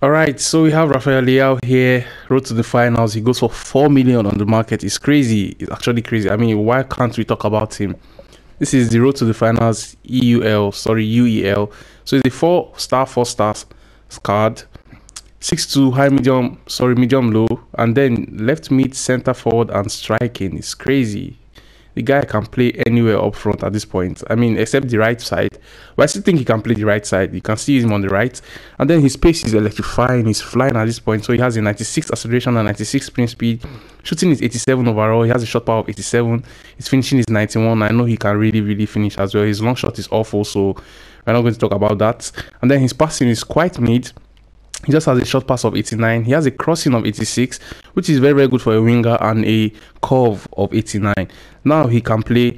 All right, so we have Rafael Leao here, road to the finals. He goes for 4 million on the market. It's crazy. It's actually crazy. I mean, why can't we talk about him? This is the road to the finals, EUL, sorry, UEL. So it's a four star, four stars card. Six two high medium, sorry, medium low, and then left mid, center forward, and striking. It's crazy the guy can play anywhere up front at this point. I mean, except the right side. But I still think he can play the right side. You can see him on the right. And then his pace is electrifying. He's flying at this point. So he has a 96 acceleration and 96 sprint speed. Shooting is 87 overall. He has a shot power of 87. His finishing is 91. I know he can really, really finish as well. His long shot is awful. So we're not going to talk about that. And then his passing is quite mid. He just has a short pass of 89. He has a crossing of 86, which is very, very good for a winger, and a curve of 89. Now he can play,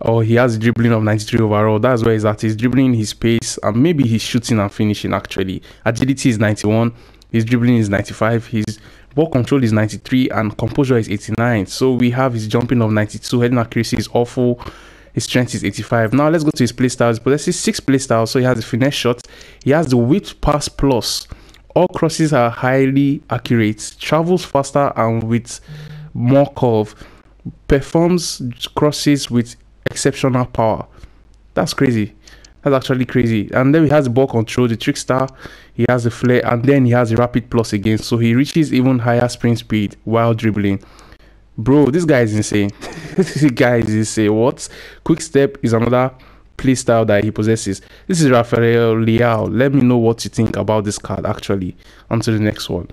or he has dribbling of 93 overall. That's where he's at. He's dribbling his pace, and maybe he's shooting and finishing actually. Agility is 91. His dribbling is 95. His ball control is 93, and composure is 89. So we have his jumping of 92. Heading accuracy is awful. His strength is 85. Now let's go to his play styles. But let's see six play styles. So he has the finesse shot. He has the width pass plus all crosses are highly accurate, travels faster and with more curve, performs crosses with exceptional power. That's crazy. That's actually crazy. And then he has ball control, the trickster, he has the flair, and then he has the rapid plus again. So he reaches even higher sprint speed while dribbling. Bro, this guy is insane. this guy is insane. What? Quick step is another play style that he possesses. This is Rafael Leao. Let me know what you think about this card actually. On to the next one.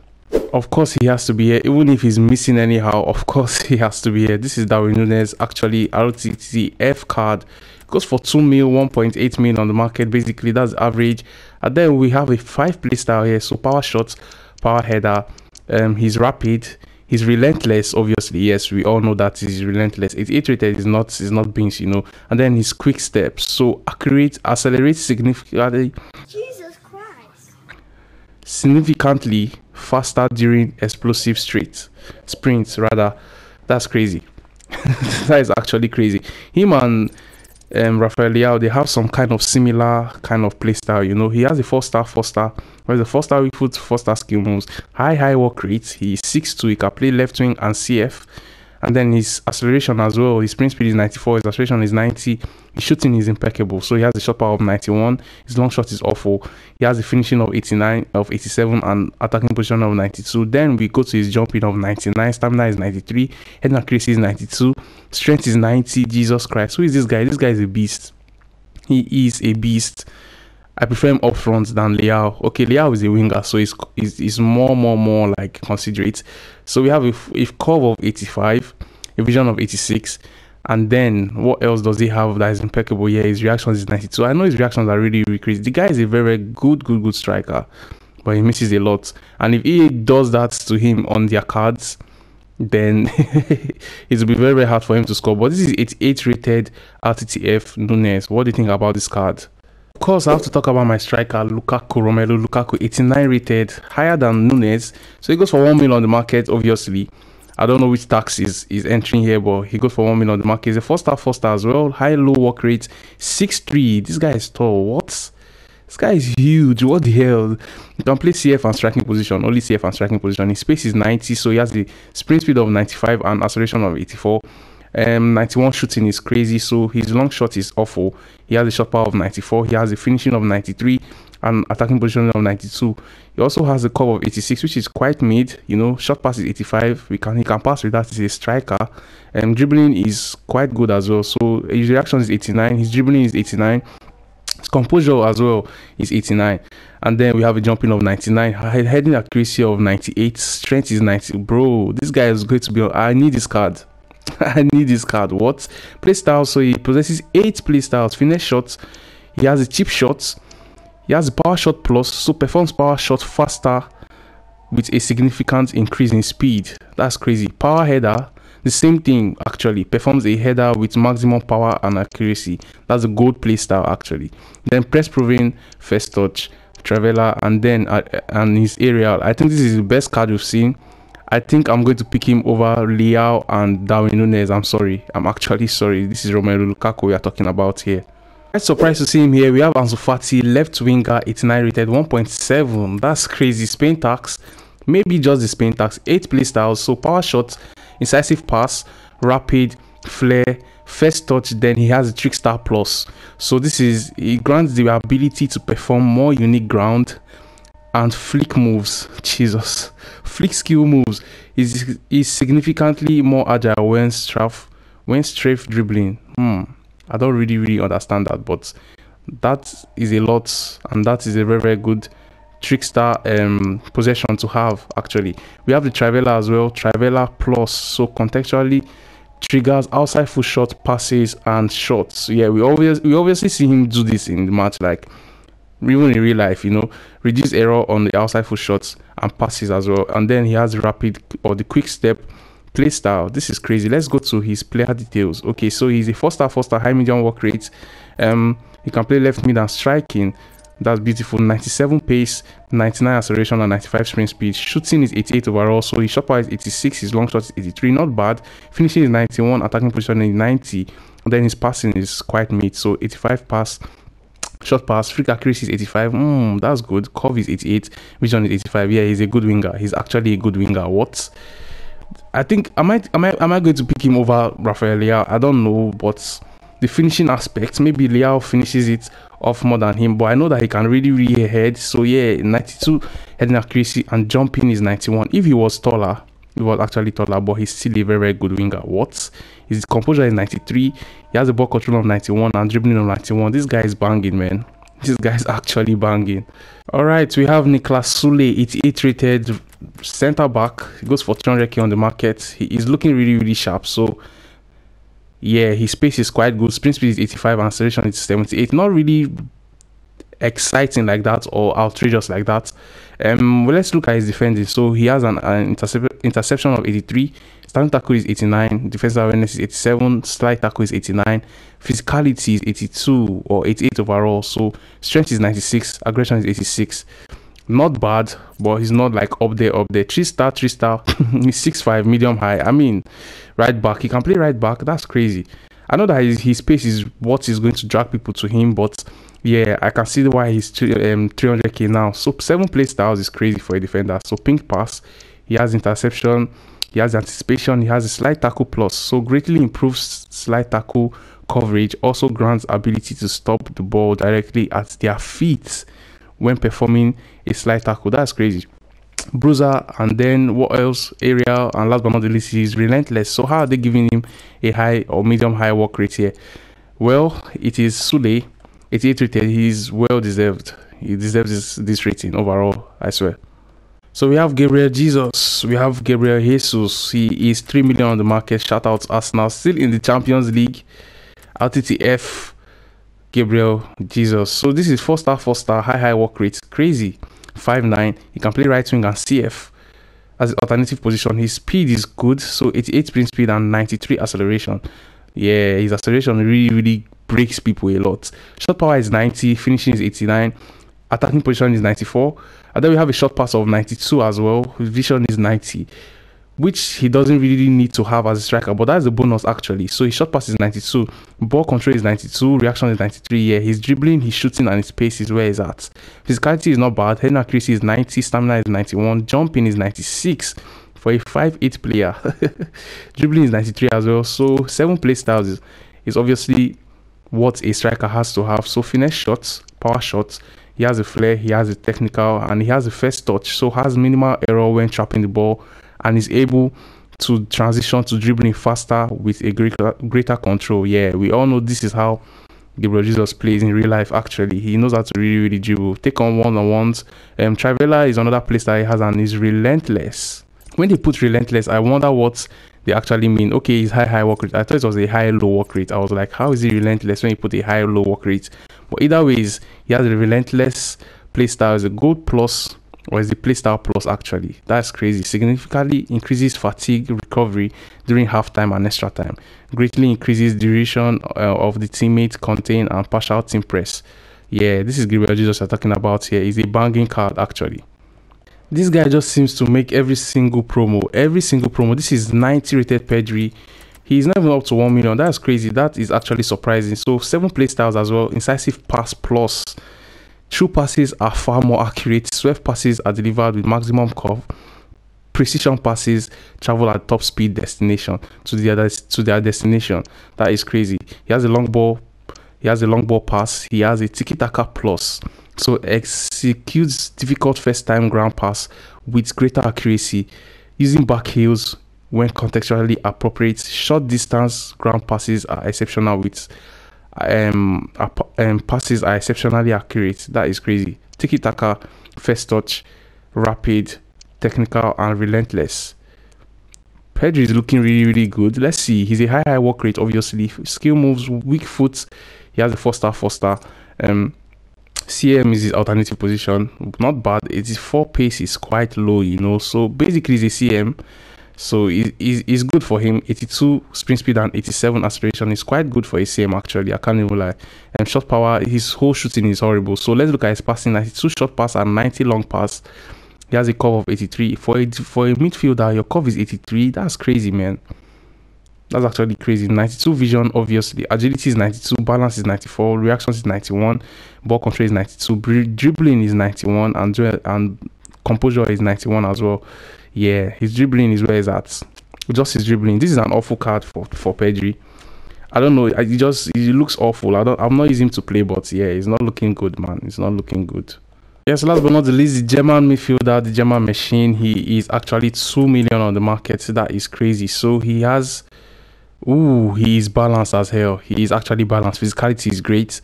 Of course, he has to be here, even if he's missing anyhow. Of course, he has to be here. This is Darwin Nunez, actually RTTF card. goes for 2 mil, 1.8 mil on the market. Basically, that's average. And then we have a five play style here. So power shots, power header. Um, he's rapid. He's relentless, obviously. Yes, we all know that he's relentless. It's iterated is not is not beans, you know. And then his quick steps, so accurate, accelerates significantly. Jesus Christ. Significantly faster during explosive streets sprints. Rather, that's crazy. that is actually crazy. Him and um, Rafael Leao, they have some kind of similar kind of play style. You know, he has a four star, four star, the four star weak foot, four star skill moves, high, high work rate. He's 6'2, he can play left wing and CF and then his acceleration as well his sprint speed is 94 his acceleration is 90 his shooting is impeccable. So he has a shot power of 91 his long shot is awful. He has a finishing of 89 of 87 and attacking position of 92 then we go to his jumping of 99 stamina is 93 head accuracy is 92 strength is 90 jesus christ. Who is this guy? This guy is a beast. He is a beast I prefer him up front than Leao. Okay, Leao is a winger, so he's, he's, he's more, more, more like considerate. So we have a, a curve of 85, a vision of 86, and then what else does he have that is impeccable? Yeah, his reactions is 92. I know his reactions are really, really crazy. The guy is a very good, good, good striker, but he misses a lot. And if he does that to him on their cards, then it will be very, very hard for him to score. But this is 88 rated RTTF Nunez. What do you think about this card? Of course, I have to talk about my striker, Lukaku, Romelu Lukaku, 89 rated, higher than Nunez. So he goes for 1 million on the market, obviously. I don't know which tax is, is entering here, but he goes for 1 million on the market. He's a 4 star, 4 star as well. High, low work rate, 6 3. This guy is tall. What? This guy is huge. What the hell? You can play CF and striking position, only CF and striking position. His space is 90, so he has the sprint speed of 95 and acceleration of 84. Um, 91 shooting is crazy, so his long shot is awful. He has a shot power of 94. He has a finishing of 93 and attacking position of 92. He also has a curve of 86, which is quite mid. You know, shot pass is 85. We can he can pass with that. He's a striker. And um, dribbling is quite good as well. So his reaction is 89. His dribbling is 89. His composure as well is 89. And then we have a jumping of 99, heading accuracy of 98, strength is 90. Bro, this guy is going to be. I need this card. I need this card. What? Play style. So he possesses eight play styles. Finish shots. He has a chip shot. He has a power shot plus. So performs power shot faster with a significant increase in speed. That's crazy. Power header. The same thing actually performs a header with maximum power and accuracy. That's a gold play style actually. Then press proven first touch, trivela, and then uh, and his aerial. I think this is the best card we've seen I think I'm going to pick him over Leao and Darwin Nunez. I'm sorry. I'm actually sorry. This is Romelu Lukaku we are talking about here. Quite surprised to see him here. We have Ansu Fati, left winger, 89 rated, 1.7. That's crazy. Spain tax, maybe just the Spain tax. 8 play styles, so power shot, incisive pass, rapid, flair, first touch, then he has a trickster plus. So this is, it grants the ability to perform more unique ground and flick moves. Jesus. Flick skill moves is is significantly more agile when strafe when strafe dribbling. Hmm. I don't really really understand that, but that is a lot, and that is a very very good trickster um possession to have actually we have the Trivela as well Trivela plus so contextually triggers outside foot shot passes and shots yeah we always we obviously see him do this in the match like even in real life you know reduce error on the outside foot shots and passes as well. And then he has rapid or the quick step play style. This is crazy. Let's go to his player details. Okay so he's a four star four star high medium work rate. Um he can play left mid and striking. That's beautiful. 97 pace 99 acceleration and 95 sprint speed. Shooting is 88 overall so his shot power is 86 his long shot is 83 not bad. Finishing is 91 attacking position is 90 and then his passing is quite mid so 85 pass shot pass free accuracy is 85 mm, that's good. Curve is 88 vision is 85 yeah he's a good winger. He's actually a good winger. What? I think i might am i am i going to pick him over rafael leao? I don't know but the finishing aspect maybe leao finishes it off more than him but i know that he can really really head. So yeah 92 heading accuracy and jumping is 91 if he was taller was actually taller but he's still a very very good winger what his composure is 93 he has a ball control of 91 and dribbling of 91 this guy is banging man. This guy is actually banging. All right we have Niklas Sule 88 rated center back. He goes for 300k on the market. He is looking really really sharp. So yeah his pace is quite good. Sprint speed is 85 and acceleration is 78 not really exciting like that or outrageous like that. Um well, let's look at his defending so he has an, an intercep- interception of 83 starting tackle is 89 defensive awareness is 87 slide tackle is 89 physicality is 82 or 88 overall. So strength is 96 aggression is 86 not bad but he's not like up there up there. Three star three star he's six five medium high i mean right back he can play right back that's crazy. I know that his, his pace is what is going to drag people to him but yeah i can see why he's um, 300k now. So seven play styles is crazy for a defender. So pinged pass he has interception he has anticipation he has a slide tackle plus. So greatly improves slide tackle coverage also grants ability to stop the ball directly at their feet when performing a slide tackle. That's crazy. Bruiser and then what else? Area and last but not the least he's relentless. So how are they giving him a high or medium high work rate here? Well it is Sule 88 rated he's well deserved he deserves this, this rating overall i swear so we have Gabriel Jesus, we have Gabriel Jesus. He is 3 million on the market. Shout out Arsenal, still in the Champions League. RTTF, Gabriel Jesus. So this is 4 star, 4 star, high, high work rate. Crazy. 5 9. He can play right wing and CF as alternative position. His speed is good. So 88 sprint speed and 93 acceleration. Yeah, his acceleration really, really breaks people a lot. Shot power is 90, finishing is 89, attacking position is 94. And then we have a shot pass of 92 as well. His vision is 90, which he doesn't really need to have as a striker, but that's a bonus actually. So his shot pass is 92, ball control is 92, reaction is 93. Yeah, his dribbling, his shooting, and his pace is where he's at. Physicality is not bad. Head accuracy is 90, stamina is 91, jumping is 96 for a 5'8 player. dribbling is 93 as well. So seven play styles is, is obviously what a striker has to have. So finesse shots, power shots, he has a flair, he has a technical, and he has a first touch. So has minimal error when trapping the ball, and is able to transition to dribbling faster with a greater greater control. Yeah, we all know this is how Gabriel Jesus plays in real life. Actually, he knows how to really really dribble, take on one on ones. Um, Trivela is another place that he has, and is relentless. When they put relentless, I wonder what they actually mean. Okay, it's high high work rate. I thought it was a high low work rate. I was like, how is he relentless when you put a high low work rate? But either ways, he has a relentless playstyle is a gold plus or is the playstyle plus actually. That's crazy. Significantly increases fatigue recovery during halftime and extra time. Greatly increases duration uh, of the teammate contain and partial team press. Yeah, this is Gabriel Jesus I'm talking about here. Is a banging card actually. This guy just seems to make every single promo. Every single promo. This is 90 rated Pedri. He's not even up to 1 million. That's crazy. That is actually surprising. So, seven play styles as well. Incisive pass plus. True passes are far more accurate. Swift passes are delivered with maximum curve. Precision passes travel at top speed destination to their to their destination. That is crazy. He has a long ball. He has a long ball pass. He has a tiki taka plus. So executes difficult first time ground pass with greater accuracy using back heels when contextually appropriate. Short distance ground passes are exceptional with um, um passes are exceptionally accurate. That is crazy. Tiki taka, first touch, rapid, technical, and relentless. Pedri is looking really, really good. Let's see. He's a high, high work rate, obviously. Skill moves, weak foot. He has a four star, four star. Um, CM is his alternative position. Not bad. It's four pace is quite low, you know. So basically, he's a CM. So it's good for him. 82 sprint speed and 87 acceleration is quite good for a CM actually. I can't even lie. And shot power, his whole shooting is horrible. So let's look at his passing. 92 short pass and 90 long pass. He has a curve of 83. For a, for a midfielder, your curve is 83. That's crazy, man. That's actually crazy. 92 vision, obviously. Agility is 92. Balance is 94. Reactions is 91. Ball control is 92. Dribbling is 91. And, and composure is 91 as well. Yeah, his dribbling is where he's at. Just his dribbling. This is an awful card for for Pedri. I don't know. He just he looks awful. I don't. I'm not using him to play, but yeah, he's not looking good, man. He's not looking good. Yes, last but not the least, the German midfielder, the German machine. He is actually two million on the market. That is crazy. So he has. Ooh, he is balanced as hell. He is actually balanced. Physicality is great.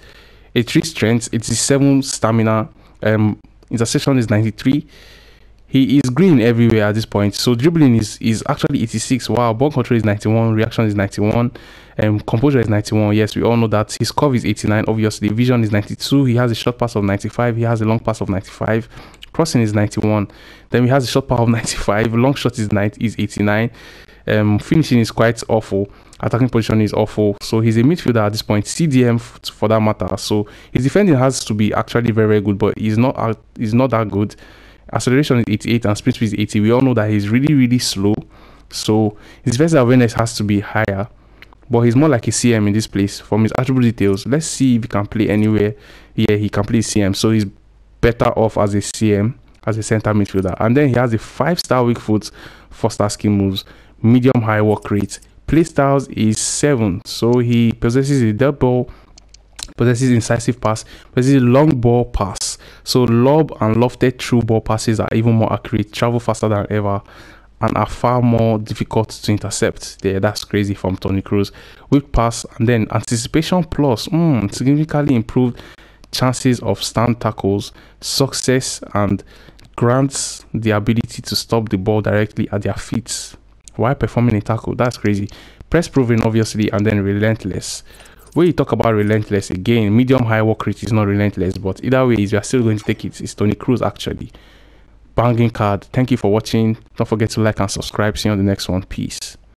A three strength. It's seven stamina. Um, interception is 93 he is green everywhere at this point. So dribbling is is actually 86. Wow, ball control is 91, reaction is 91, um, composure is 91. Yes, we all know that his curve is 89. Obviously, vision is 92. He has a short pass of 95. He has a long pass of 95. Crossing is 91. Then he has a shot power of 95. Long shot is 90 is 89. Um, finishing is quite awful. Attacking position is awful. So he's a midfielder at this point. CDM for that matter. So his defending has to be actually very very good, but he's not uh, he's not that good acceleration is 88 and speed speed is 80 we all know that he's really really slow so his vertical awareness has to be higher but he's more like a cm in this place from his attribute details let's see if he can play anywhere yeah he can play cm so he's better off as a cm as a center midfielder and then he has a five star weak foot four star skill moves medium high work rate play styles is seven so he possesses a double possesses incisive pass possesses long ball pass so lob and lofted through ball passes are even more accurate, travel faster than ever, and are far more difficult to intercept. Yeah, that's crazy from Toni Kroos. Weak pass and then anticipation plus mm, significantly improved chances of stand tackles, success, and grants the ability to stop the ball directly at their feet while performing a tackle. That's crazy. Press proven, obviously, and then relentless when you talk about relentless again, medium high work rate is not relentless, but either way, you are still going to take it. It's Toni Kroos, actually. Banging card. Thank you for watching. Don't forget to like and subscribe. See you on the next one. Peace.